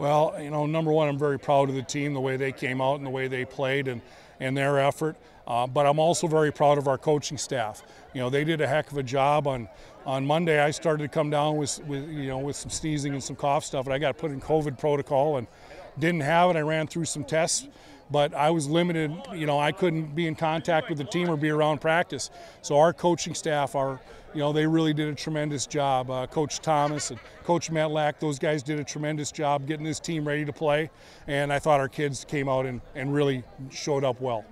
Well, you know, number one, I'm very proud of the team, the way they came out and the way they played and, and their effort. Uh, but I'm also very proud of our coaching staff. You know, they did a heck of a job on on Monday. I started to come down with, with you know with some sneezing and some cough stuff, and I got put in COVID protocol and didn't have it. I ran through some tests, but I was limited. You know, I couldn't be in contact with the team or be around practice. So our coaching staff, are, you know, they really did a tremendous job. Uh, Coach Thomas and Coach Metlack, those guys did a tremendous job getting this team ready to play. And I thought our kids came out and, and really showed up well.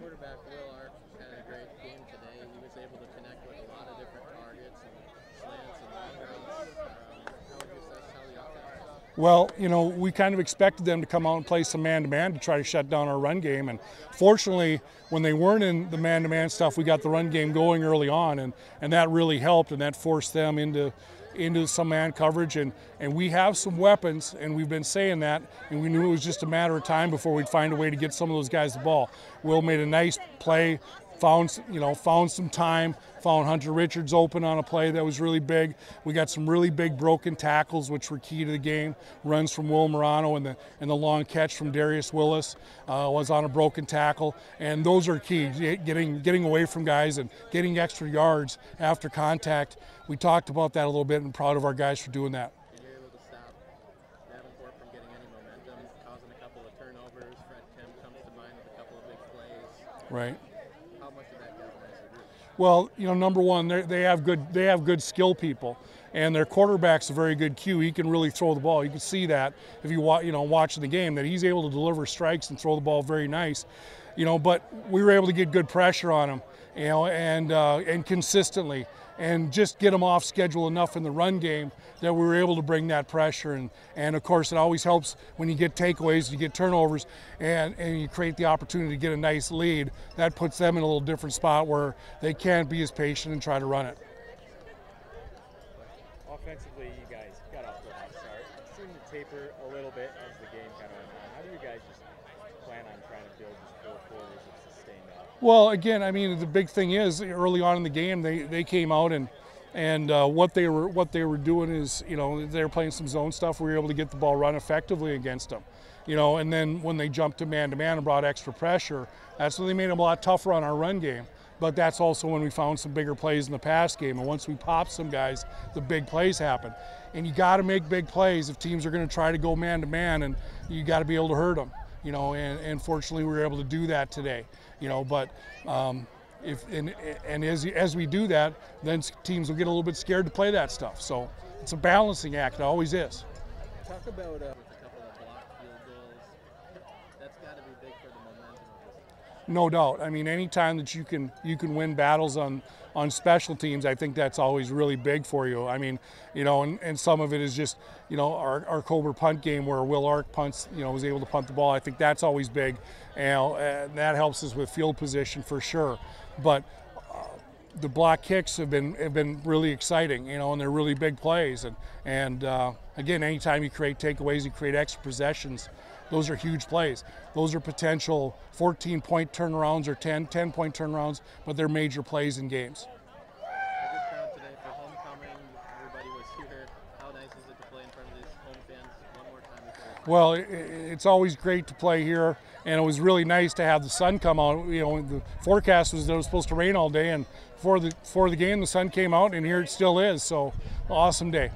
quarterback Will Ark had a great game today. He was able to connect with a lot of different targets and slants and backgrounds. Um, how would you assess how the offense Well, you know, we kind of expected them to come out and play some man to man to try to shut down our run game. And fortunately, when they weren't in the man to man stuff, we got the run game going early on, and, and that really helped, and that forced them into into some man coverage and, and we have some weapons and we've been saying that and we knew it was just a matter of time before we'd find a way to get some of those guys the ball. Will made a nice play found you know found some time found hunter richards open on a play that was really big. We got some really big broken tackles which were key to the game. Runs from will morano and the and the long catch from darius willis uh, was on a broken tackle. And those are key getting getting away from guys and getting extra yards after contact. We talked about that a little bit and proud of our guys for doing that. And you're able to stop Davenport from getting any momentum, causing a couple of turnovers. Fred Kemp comes to mind with a couple of big plays. right How much did that galvanize the group? Well, you know, number one, they have good they have good skill people, and their quarterback's a very good cue. He can really throw the ball. You can see that if you watch, you know, watching the game that he's able to deliver strikes and throw the ball very nice, you know. But we were able to get good pressure on him, you know, and uh, and consistently, and just get him off schedule enough in the run game that we were able to bring that pressure. And and of course, it always helps when you get takeaways, you get turnovers, and and you create the opportunity to get a nice lead. That puts them in a little different spot where they can't be as patient and try to run it. Offensively, you guys got off to a hot start. It seemed to taper a little bit as the game kind of went on. How do you guys just plan on trying to build just four quarters of sustained offense? Well, again, I mean, the big thing is early on in the game, they, they came out and and uh, what they were what they were doing is, you know, they were playing some zone stuff. We were able to get the ball run effectively against them, you know. And then when they jumped to man to man and brought extra pressure, that's when they made them a lot tougher on our run game. But that's also when we found some bigger plays in the pass game. And once we popped some guys, the big plays happen. And you got to make big plays if teams are going to try to go man to man, and you got to be able to hurt them you know, and, and fortunately we were able to do that today, you know, but um, if, and, and as, as we do that, then teams will get a little bit scared to play that stuff. So it's a balancing act, it always is. Talk about uh, with a couple of blocked field goals. That's got to be big for the momentum of this. No doubt. I mean, anytime that you can you can win battles on on special teams, I think that's always really big for you. I mean, you know, and, and some of it is just, you know, our, our Cobra punt game where Will Ark punts, you know, was able to punt the ball. I think that's always big, and, and that helps us with field position for sure. But uh, the block kicks have been have been really exciting, you know, and they're really big plays. And and uh, again, anytime you create takeaways, you create extra possessions. Those are huge plays. Those are potential 14 point turnarounds or 10, 10 point turnarounds, but they're major plays in games. Well, it's always great to play here, and it was really nice to have the sun come out. You know, the forecast was that it was supposed to rain all day, and for the for the game, the sun came out, and here it still is. So, awesome day.